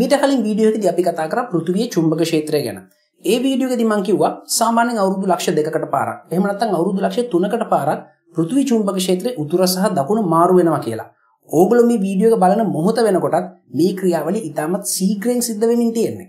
මීට කලින් වීඩියෝකදී අපි කතා කරා පෘථිවියේ චුම්බක ක්ෂේත්‍රය ගැන. ඒ වීඩියෝකදී මම කිව්වා සාමාන්‍යයෙන් අවුරුදු ලක්ෂ දෙකකට පාරක්. එහෙම නැත්නම් අවුරුදු ලක්ෂ තුනකට පාරක් පෘථිවි චුම්බක ක්ෂේත්‍රයේ උතුර සහ දකුණ මාරු වෙනවා කියලා. ඕගොල්ලෝ මේ වීඩියෝ එක බලන මොහොත වෙනකොටත් මේ ක්‍රියාවලිය ඉතාමත් ශීඝ්‍රයෙන් සිද්ධ වෙමින් තියෙන්නේ.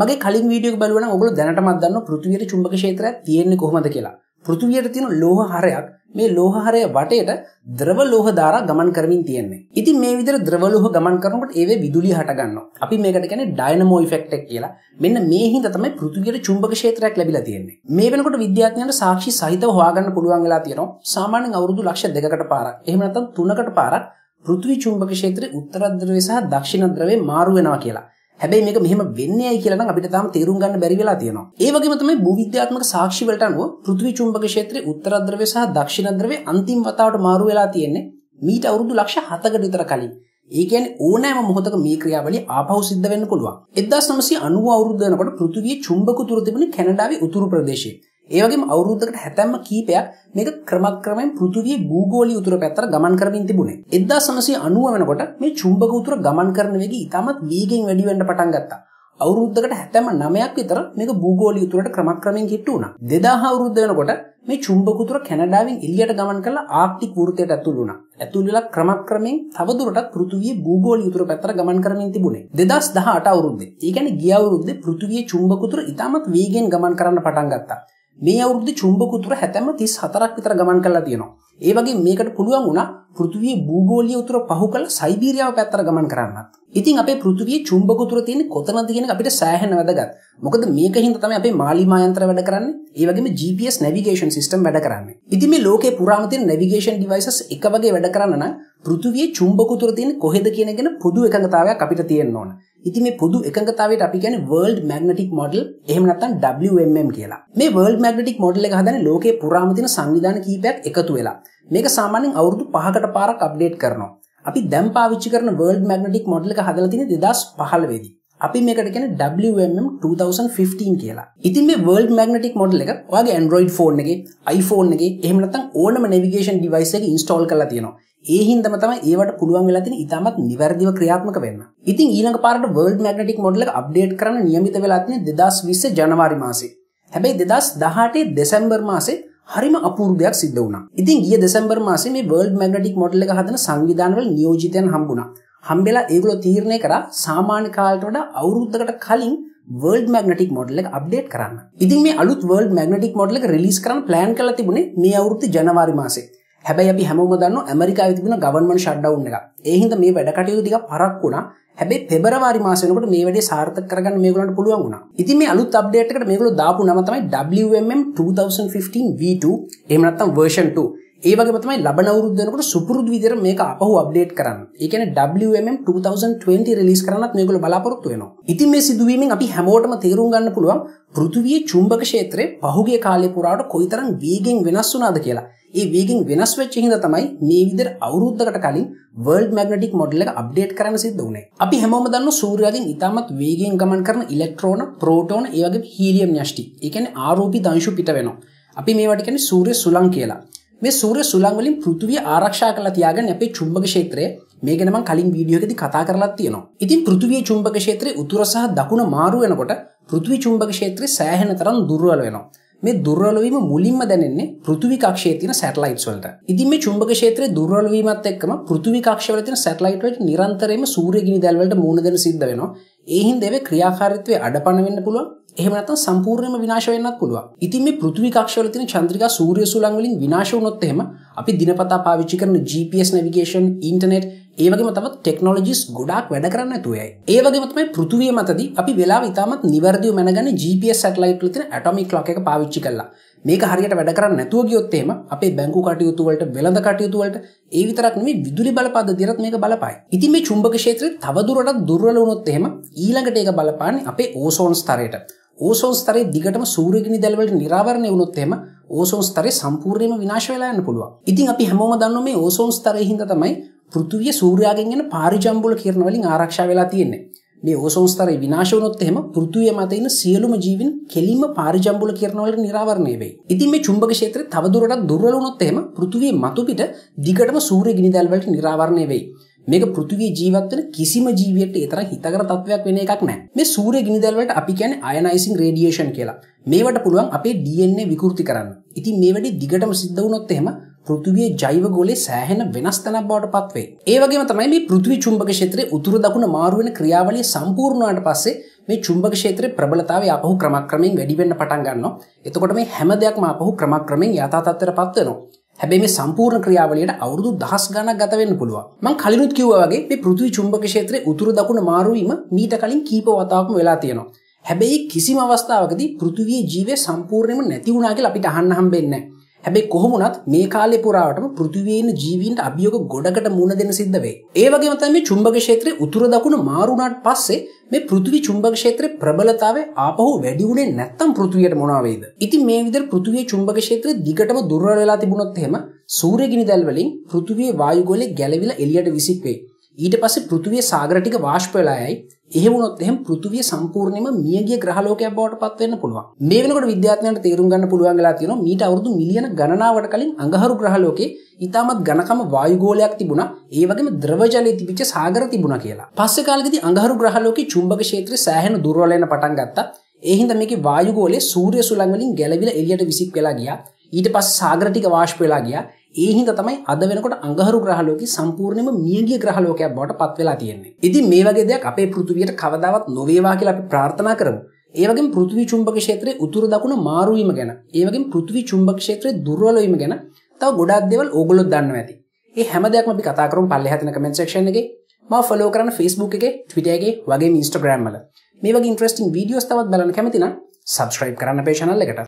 මගේ කලින් වීඩියෝ එක බලුවා නම් ඔයගොල්ලෝ දැනටමත් දන්නවා පෘථිවියේ චුම්බක ක්ෂේත්‍රය තියෙන්නේ කොහොමද කියලා. පෘථිවියට තියෙන ලෝහ හරයක් මේ ලෝහ හරය වටේට ද්‍රව ලෝහ ධාරා ගමන් කරමින් තියෙන්නේ. ඉතින් මේ විදිහට ද්‍රව ලෝහ ගමන් කරනකොට ඒවේ විදුලිය හට ගන්නවා. අපි මේකට කියන්නේ ඩයිනමෝ ඉෆෙක්ට් එක කියලා. මෙන්න මේ හින්දා තමයි පෘථිවියට චුම්බක ක්ෂේත්‍රයක් ලැබිලා තියෙන්නේ. මේ වෙනකොට විද්‍යාඥයන්ට සාක්ෂි සහිතව හොයාගන්න පුළුවන් වෙලා තියෙනවා. සාමාන්‍යයෙන් අවුරුදු ලක්ෂ දෙකකට පාරක්. එහෙම නැත්නම් තුනකට පාරක් පෘථිවි චුම්බක ක්ෂේත්‍රයේ උත්තර ධ්‍රවය සහ දක්ෂිණ ධ්‍රවය මාරු වෙනවා කියලා. හැබැයි මේක මෙහෙම වෙන්නේ ඇයි කියලා නම් අපිට තාම තේරුම් ගන්න බැරි වෙලා තියෙනවා. ඒ වගේම තමයි භූවිද්‍යාත්මක සාක්ෂි වලට අනුව පෘථිවි චුම්බක ක්ෂේත්‍රයේ උත්තර ධ්‍රවය සහ දක්ෂිණ ධ්‍රවය අන්තිම වතාවට මාරු වෙලා තියෙන්නේ මීට අවුරුදු ලක්ෂ 7කට විතර කලින්. ඒ කියන්නේ ඕනෑම මොහොතක මේ ක්‍රියාවලිය ආපහු සිද්ධ වෙන්න පුළුවන්. 1990 අවුරුද්ද වෙනකොට පෘථිවියේ චුම්බක තුර තිබුණේ කැනඩාවේ උතුරු ප්‍රදේශයේ. ඒ වගේම අවුරුද්දකට හැතැම්ම කීපයක් මේක ක්‍රමක්‍රමයෙන් පෘථිවියේ භූගෝලීය උතුර පැත්තට ගමන් කරමින් තිබුණේ. 1990 වෙනකොට මේ චුම්බක උතුර ගමන් කරන වේගය ඉතාමත් වේගෙන් වැඩි වෙන්න පටන් ගත්තා. අවුරුද්දකට හැතැම්ම 9ක් විතර මේක භූගෝලීය උතුරට ක්‍රමක්‍රමයෙන් කිට්ටු වුණා. 2000 අවුරුද්ද වෙනකොට මේ චුම්බක උතුර කැනඩාවෙන් එළියට ගමන් කරලා ආර්ක්ටික් වෘතයට ඇතුල් වුණා. ඇතුල් වෙලා ක්‍රමක්‍රමයෙන් තවදුරටත් පෘථිවියේ භූගෝලීය උතුර පැත්තට ගමන් කරමින් තිබුණේ. 2018 අවුරුද්දේ. ඒ කියන්නේ ගිය අවුරුද්දේ පෘථිවියේ චුම්බක උතුර ඉතාමත් වේගෙන් ගමන් කරන්න පටන් ගත්තා. මේ අවුරුද්දේ චුම්බක උතුර හැතැම්ම 34ක් විතර ගමන් කරලා තියෙනවා. ඒ වගේ මේකට පුළුවන් වුණා පෘථිවියේ භූගෝලීය උතුර පහු කළ සයිබීරියාව පැත්තට ගමන් කරන්නත්. ඉතින් අපේ පෘථිවියේ චුම්බක උතුර තියෙන්නේ කොතනද කියන එක අපිට සෑහෙන වැදගත්. මොකද මේකින් තමයි අපේ මාලිමා යන්ත්‍ර වැඩ කරන්නේ. ඒ වගේම GPS navigation system වැඩ කරන්නේ. ඉතින් මේ ලෝකේ පුරාම තියෙන navigation devices එක වගේ වැඩ කරන්න නම් පෘථිවියේ චුම්බක උතුර තියෙන්නේ කොහෙද කියන එක ගැන පොදු එකඟතාවයක් අපිට තියෙන්න ඕන. ඉතින් මේ පොදු එකඟතාවයට අපි කියන්නේ World Magnetic Model එහෙම නැත්නම් WMM කියලා. මේ World Magnetic Model එක හදන්නේ ලෝකේ පුරාම තියෙන සංවිධාන කීපයක් එකතු වෙලා. මේක සාමාන්‍යයෙන් අවුරුදු 5කට පාරක් අප්ඩේට් කරනවා. අපි දැන් පාවිච්චි කරන World Magnetic Model එක හදලා තියෙන්නේ 2015 දී. අපි මේකට කියන්නේ WMM 2015 කියලා. ඉතින් මේ World Magnetic Model එක ඔයාගේ Android phone එකේ, iPhone එකේ එහෙම නැත්නම් ඕනම navigation device එකක install කරලා තියෙනවා. ඒ හින්දම තමයි ඒවට පුළුවන් වෙලා තියෙන ඉතාමත් නිවැරදිව ක්‍රියාත්මක වෙන්න. ඉතින් ඊළඟ පාරට World Magnetic Model එක අප්ඩේට් කරන්න නියමිත වෙලා තියෙන්නේ 2020 ජනවාරි මාසේ. හැබැයි 2018 දෙසැම්බර් මාසේ හරිම අපූර්ව දෙයක් සිද්ධ වුණා. ඉතින් ගිය දෙසැම්බර් මාසේ මේ World Magnetic Model එක හදන සංවිධානවල නියෝජිතයන් හම්බුණා. හම්බෙලා ඒගොල්ලෝ තීරණය කරා සාමාන්‍ය කාලයට වඩා අවුරුද්දකට කලින් World Magnetic Model එක අප්ඩේට් කරන්න. ඉතින් මේ අලුත් World Magnetic Model එක රිලීස් කරන්න ප්ලෑන් කරලා තිබුණේ මේ අවුරුද්ද ජනවාරි මාසේ. හැබැයි අපි හැමෝම දන්නවා ඇමරිකාවේ තිබුණ ගවර්න්මන්ට් ෂට්ඩවුන් එක. ඒ හින්දා මේ වැඩ කටයුතු ටික පරක් වුණා. හැබැයි පෙබරවාරි මාසෙ වෙනකොට මේ වැඩේ සාර්ථක කරගන්න මේගොල්ලන්ට පුළුවන් වුණා. ඉතින් මේ අලුත් අප්ඩේට් එකට මේගොල්ලෝ දාපු නම තමයි WMM 2015 V2 එහෙම නැත්නම් version 2. ඒ වගේම තමයි ලබන අවුරුද්ද වෙනකොට සුපුරුදු විදිහට මේක අපහු අප්ඩේට් කරන්න. ඒ කියන්නේ WMM 2020 රිලීස් කරන්නත් මේගොල්ලෝ බලාපොරොත්තු වෙනවා. ඉතින් මේ සිදුවීමෙන් අපි හැමෝටම තේරුම් ගන්න පුළුවන් පෘථිවියේ චුම්බක ක්ෂේත්‍රය පහුගිය කාලය පුරාට කොයිතරම් වේගෙන් වෙනස් වුණාද කියලා. ඒ වේගෙන් වෙනස් වෙච්ච හින්දා තමයි මේ විදිහට අවුරුද්දකට කලින් World Magnetic Model එක අප්ඩේට් කරන්න සිද්ධ වුණේ. අපි හැමෝම දන්නවා සූර්යයාගෙන් ඉතාමත් වේගයෙන් ගමන් කරන ඉලෙක්ට්‍රෝන, ප්‍රෝටෝන, ඒ වගේම හීලියම් න්‍යෂ්ටි. ඒ කියන්නේ ආරෝපී දංශු පිට වෙනවා. අපි මේවට කියන්නේ සූර්ය සුළං කියලා. මේ සූර්ය සුළං වලින් පෘථිවිය ආරක්ෂා කරලා තියාගන්න අපේ චුම්බක ක්ෂේත්‍රය මේ ගැන මම කලින් වීඩියෝ එකදී කතා කරලා තියෙනවා. ඉතින් පෘථිවියේ චුම්බක ක්ෂේත්‍රයේ උතුර සහ දකුණ මාරු වෙනකොට පෘථිවි චුම්බක ක්ෂේත්‍රය සෑහෙන තරම් දුර්වල වෙනවා. මේ දුර්වල වීම මුලින්ම දැනෙන්නේ පෘථිවි කක්ෂයේ තියෙන සැටලයිට්ස් වලට. ඉතින් මේ චුම්බක ක්ෂේත්‍රයේ දුර්වල වීමත් එක්කම පෘථිවි කක්ෂවල තියෙන සැටලයිට් වලට නිරන්තරයෙන්ම සූර්ය ගිනි දැල් වලට මුහුණ දෙන්න සිද්ධ වෙනවා. ඒ හින්දා ඒවේ ක්‍රියාකාරීත්වය අඩපණ වෙන්න පුළුවන්. එහෙම නැත්නම් සම්පූර්ණයෙන්ම විනාශ වෙන්නත් පුළුවන්. ඉතින් මේ පෘථිවි කක්ෂවල තියෙන චන්ද්‍රිකා සූර්ය සුළං වලින් විනාශ වුණොත් එහෙම අපි දිනපතා පාවිච්චි කරන GPS navigation, internet ඒ වගේම තවත් ටෙක්නොලොජිස් ගොඩාක් වැඩ කරන්න නැතුව යයි. ඒ වගේම තමයි පෘථිවිය මතදී අපි වෙලාව ඉතාමත් නිවැරදිව මැනගන්නේ GPS සැටලයිට් වල තියෙන ඇටොමික් ක්ලොක් එක පාවිච්චි කරලා. මේක හරියට වැඩ කරන්නේ නැතුව ගියොත් එහෙම අපේ බැංකු කටයුතු වලට වෙළඳ කටයුතු වලට ඒ විතරක් නෙමෙයි විදුලි බල පද්ධතියටත් මේක බලපායි. ඉතින් මේ චුම්බක ක්ෂේත්‍රය තවදුරටත් දුර්වල වුණොත් එහෙම ඊළඟට ඒක බලපාන්නේ අපේ ඕසෝන් ස්තරයට. ඕසෝන් ස්තරයේ දිගටම සූර්යගිනි දැල් වලට නිරාවරණය වුණොත් එහෙම ඕසෝන් ස්තරය සම්පූර්ණයෙන්ම විනාශ වෙලා යන්න පුළුවන්. ඉතින් අපි හැමෝම දන්නවා මේ ඕසෝන් ස්තරයේ හින්දා තමයි පෘථිවිය සූර්යාගෙන් එන පාරිජම්බුල කිරණ වලින් ආරක්ෂා වෙලා තියෙන්නේ. මේ ඕසෝන් ස්තරය විනාශ වුණොත් එහෙම පෘථිවිය මත ඉන්න සියලුම ජීවීන් කෙලින්ම පාරිජම්බුල කිරණ වලට නිරාවරණය වෙයි. ඉතින් මේ චුම්බක ක්ෂේත්‍රය තවදුරටත් දුර්වල වුණොත් එහෙම පෘථිවිය මතු පිට දිගටම සූර්ය ගිනි දැල් වලට නිරාවරණය වෙයි. මේක පෘථිවියේ ජීවත් වෙන කිසිම ජීවියෙට ඒ තරම් හිතකර තත්වයක් වෙන එකක් නැහැ. මේ සූර්ය ගිනිදැල් වලට අපි කියන්නේ අයනයිසිං රේඩියේෂන් කියලා. මේවට පුළුවන් අපේ DNA විකෘති කරන්න. ඉතින් මේ වැඩේ දිගටම සිද්ධ වුණොත් එහෙම පෘථිවියේ ජෛව ගෝලයේ සෑහෙන වෙනස් තැනක් බවට පත් වේ. ඒ වගේම තමයි මේ පෘථිවි චුම්බක ක්ෂේත්‍රයේ උතුරු දකුණ මාරු වෙන ක්‍රියාවලිය සම්පූර්ණ වුණාට පස්සේ මේ චුම්බක ක්ෂේත්‍රයේ ප්‍රබලතාවය ආපහු ක්‍රමක්‍රමයෙන් වැඩි වෙන්න පටන් ගන්නවා. එතකොට මේ හැම දෙයක්ම ආපහු ක්‍රමක්‍රමයෙන් යථා තත්ත්වයට පත් වෙනවා. හැබැයි මේ සම්පූර්ණ ක්‍රියාවලියට අවුරුදු දහස් ගණක් ගත වෙන්න පුළුවන්. මම කලිනුත් කිව්වා වගේ මේ පෘථිවි චුම්බක ක්ෂේත්‍රයේ උතුරු දකුණ මාරු වීම මීට කලින් කීප වතාවක්ම වෙලා තියෙනවා. හැබැයි කිසිම අවස්ථාවකදී පෘථිවියේ ජීවය සම්පූර්ණයෙන්ම නැති වුණා කියලා අපිට අහන්න හම්බෙන්නේ නැහැ. හැබැයි කොහොමුණත් මේ කාලේ පුරාවටම පෘථිවියේ ඉන්න ජීවීන්ට අභියෝග ගොඩකට මුහුණ දෙන්න සිද්ධ වෙයි. ඒ වගේම තමයි මේ චුම්බක ක්ෂේත්‍රයේ උතුර දකුණ මාරු වුණාට පස්සේ මේ පෘථිවි චුම්බක ක්ෂේත්‍රයේ ප්‍රබලතාවය ආපහු වැඩි වුණේ නැත්තම් පෘථිවියට මොනවා වෙයිද? ඉතින් මේ විදිහට පෘථිවියේ චුම්බක ක්ෂේත්‍රය දිගටම දුර්වල වෙලා තිබුණොත් එහෙම සූර්යගිනි දැල් වලින් පෘථිවියේ වායුගෝලය ගැලවිලා එළියට විසික් වෙයි. ඊට පස්සේ පෘථිවියේ සාගර ටික වාෂ්ප වෙලා යයි. එහෙම වුණොත් එහෙම පෘථිවිය සම්පූර්ණයෙන්ම මියගිය ග්‍රහලෝකයක් බවට පත් වෙන්න පුළුවන්. මේ වෙනකොට විද්‍යාඥයන්ට තේරුම් ගන්න පුළුවන් වෙලා තියෙනවා මීට අවුරුදු මිලියන ගණනාවකට කලින් අඟහරු ග්‍රහලෝකේ ඉතාමත් ඝනකම වායුගෝලයක් තිබුණා. ඒ වගේම ද්‍රව ජලයේ තිබිච්ච සාගර තිබුණා කියලා. පස්සේ කාලෙකදී අඟහරු ග්‍රහලෝකේ චුම්බක ක්ෂේත්‍රය සෑහෙන දුර්වල වෙන පටන් ගත්තා. ඒ හින්දා මේකේ වායුගෝලය සූර්ය සුළං වලින් ගැලවිලා එළියට විසික් වෙලා ගියා. ඊට පස්සේ සාගර ටික වාෂ්ප වෙලා ගියා. ඒ හින්දා තමයි අද වෙනකොට අඟහරු ග්‍රහලෝකෙ සම්පූර්ණයෙන්ම මියගිය ග්‍රහලෝකයක් බවට පත් වෙලා තියෙන්නේ. ඉතින් මේ වගේ දෙයක් අපේ පෘථිවියට කවදාවත් නොවේවා කියලා අපි ප්‍රාර්ථනා කරමු. ඒ වගේම පෘථිවි චුම්බක ක්ෂේත්‍රයේ උතුරු දකුණ මාරු වීම ගැන, ඒ වගේම පෘථිවි චුම්බක ක්ෂේත්‍රයේ දුර්වල වීම ගැන තව ගොඩාක් දේවල් ඕගොල්ලෝ දන්නවා ඇති. ඒ හැම දෙයක්ම අපි කතා කරමු පල්ලෙහා තියෙන කමෙන්ට් සෙක්ෂන් එකේ. මාව ෆලෝ කරන්න Facebook එකේ, Twitter එකේ, වගේම Instagram වල. මේ වගේ ඉන්ට්‍රෙස්ටිං වීඩියෝස් තවත් බලන්න කැමති නම් subscribe කරන්න අපේ channel එකට.